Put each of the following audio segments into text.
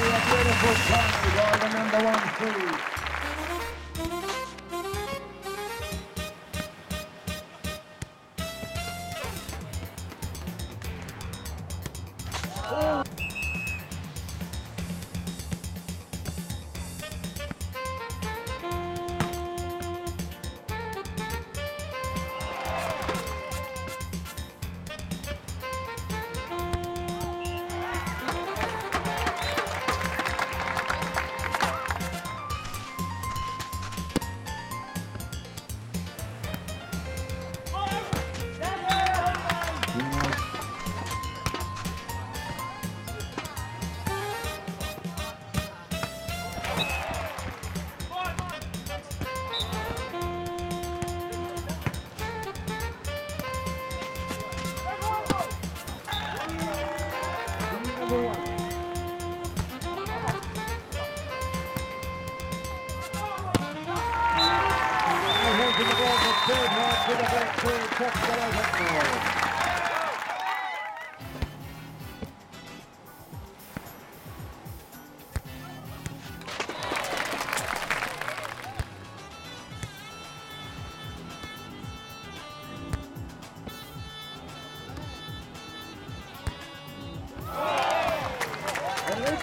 for a beautiful song by the number one crew. Oh. Third half with a breakthrough. Chuck Bell And let's hear it for the Back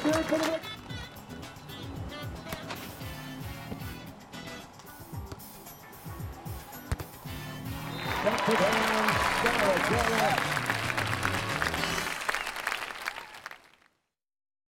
to down, Sarah, Sarah,